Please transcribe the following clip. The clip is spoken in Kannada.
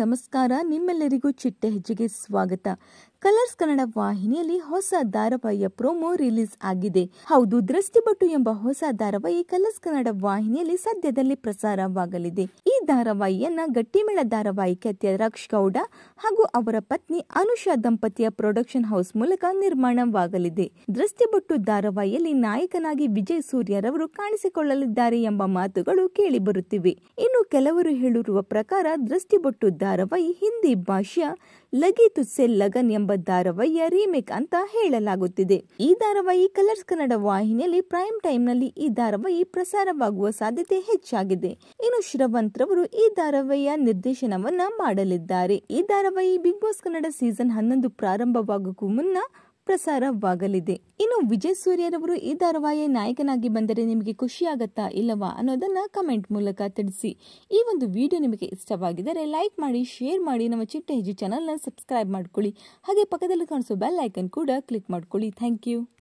ನಮಸ್ಕಾರ, ನಿಮ್ಮೆಲ್ಲರಿಗೂ ಚಿಟ್ಟೆ ಹೆಜ್ಜೆಗೆ ಸ್ವಾಗತ. ಕಲರ್ಸ್ ಕನ್ನಡ ವಾಹಿನಿಯಲ್ಲಿ ಹೊಸ ಧಾರಾವಾಹಿಯ ಪ್ರೋಮೋ ರಿಲೀಸ್ ಆಗಿದೆ. ಹೌದು ದೃಷ್ಟಿಬಟ್ಟು ಎಂಬ ಹೊಸ ಧಾರಾವಾಹಿ ಕಲರ್ಸ್ ಕನ್ನಡ ವಾಹಿನಿಯಲ್ಲಿ ಸದ್ಯದಲ್ಲಿ ಪ್ರಸಾರವಾಗಲಿದೆ. ಈ ಧಾರಾವಾಹಿಯನ್ನ ಗಟ್ಟಿಮೇಳ ಧಾರಾವಾಹಿ ಖ್ಯಾತಿಯ ರಕ್ಷ್ ಗೌಡ ಹಾಗೂ ಅವರ ಪತ್ನಿ ಅನುಷಾ ದಂಪತಿಯ ಪ್ರೊಡಕ್ಷನ್ ಹೌಸ್ ಮೂಲಕ ನಿರ್ಮಾಣವಾಗಲಿದೆ. ದೃಷ್ಟಿಬಟ್ಟು ಧಾರಾವಾಹಿಯಲ್ಲಿ ನಾಯಕನಾಗಿ ವಿಜಯ್ ಸೂರ್ಯರವರು ಕಾಣಿಸಿಕೊಳ್ಳಲಿದ್ದಾರೆ ಎಂಬ ಮಾತುಗಳು ಕೇಳಿಬರುತ್ತಿವೆ ಇನ್ನು ಕೆಲವರು ಹೇಳಿರುವ ಪ್ರಕಾರ ದೃಷ್ಟಿಬೊಟ್ಟು ಧಾರಾವಾಹಿ ಹಿಂದಿ ಭಾಷೆಯ ಲಗಿ ತುಸ್ಸೆ ಲಗನ್ ಎಂಬ ಧಾರಾವಾಹಿಯ ರೀಮೇಕ್ ಅಂತ ಹೇಳಲಾಗುತ್ತಿದೆ. ಈ ಧಾರಾವಾಹಿ ಕಲರ್ಸ್ ಕನ್ನಡ ವಾಹಿನಿಯಲ್ಲಿ ಪ್ರೈಮ್ ಟೈಮ್ನಲ್ಲಿ ಈ ಧಾರಾವಾಹಿ ಪ್ರಸಾರವಾಗುವ ಸಾಧ್ಯತೆ ಹೆಚ್ಚಾಗಿದೆ. ಇನ್ನು ಶ್ರವಂತ್ ರವರು ಈ ಧಾರಾವಾಹಿಯ ನಿರ್ದೇಶನವನ್ನ ಮಾಡಲಿದ್ದಾರೆ. ಈ ಧಾರಾವಾಹಿ ಬಿಗ್ ಬಾಸ್ ಕನ್ನಡ ಸೀಸನ್ ಹನ್ನೊಂದು ಪ್ರಾರಂಭವಾಗಕ್ಕೂ ಮುನ್ನ ಪ್ರಸಾರವಾಗಲಿದೆ. ಇನ್ನು ವಿಜಯ್ ಸೂರ್ಯರವರು ಈ ಧಾರಾವಾಹಿ ನಾಯಕನಾಗಿ ಬಂದರೆ ನಿಮಗೆ ಖುಷಿಯಾಗತ್ತಾ ಇಲ್ಲವಾ ಅನ್ನೋದನ್ನ ಕಮೆಂಟ್ ಮೂಲಕ ತಿಳಿಸಿ. ಈ ಒಂದು ವಿಡಿಯೋ ನಿಮಗೆ ಇಷ್ಟವಾಗಿದ್ದರೆ ಲೈಕ್ ಮಾಡಿ, ಶೇರ್ ಮಾಡಿ, ನಮ್ಮ ಚಿಟ್ಟ ಹೆಜ್ಜೆ ಚಾನಲ್ನ ಸಬ್ಸ್ಕ್ರೈಬ್ ಮಾಡ್ಕೊಳ್ಳಿ. ಹಾಗೆ ಪಕ್ಕದಲ್ಲಿ ಕಾಣಿಸೋ ಬೆಲ್ ಐಕನ್ ಕೂಡ ಕ್ಲಿಕ್ ಮಾಡ್ಕೊಳ್ಳಿ. Thank you.